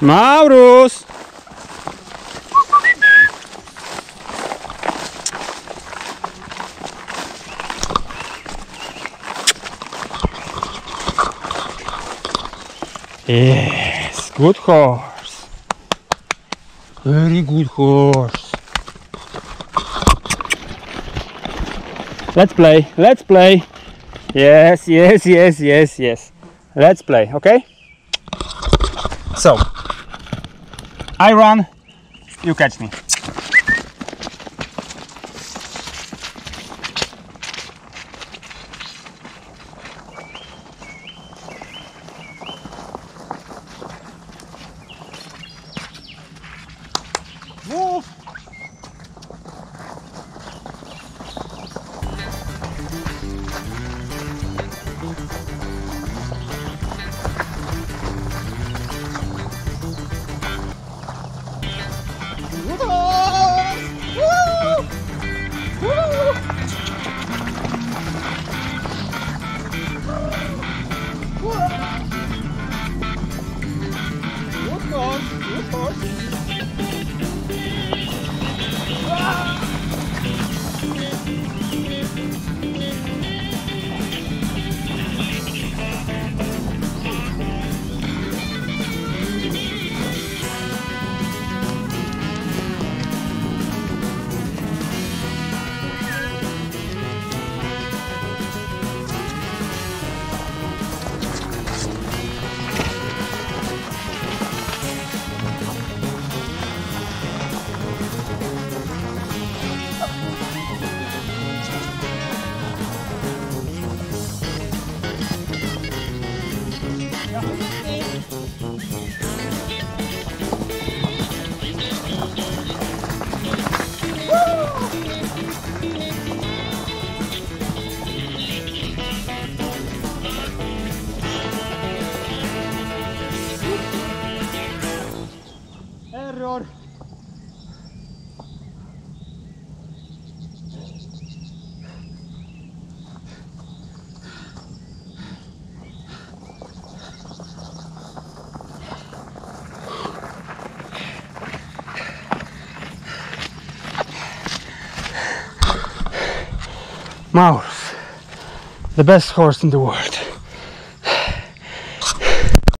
Maurus! Yes, good horse. Very good horse. Let's play, let's play. Yes, yes, yes, yes, yes. Let's play, okay? So, I run, you catch me. Oh. Error! Maurus, the best horse in the world.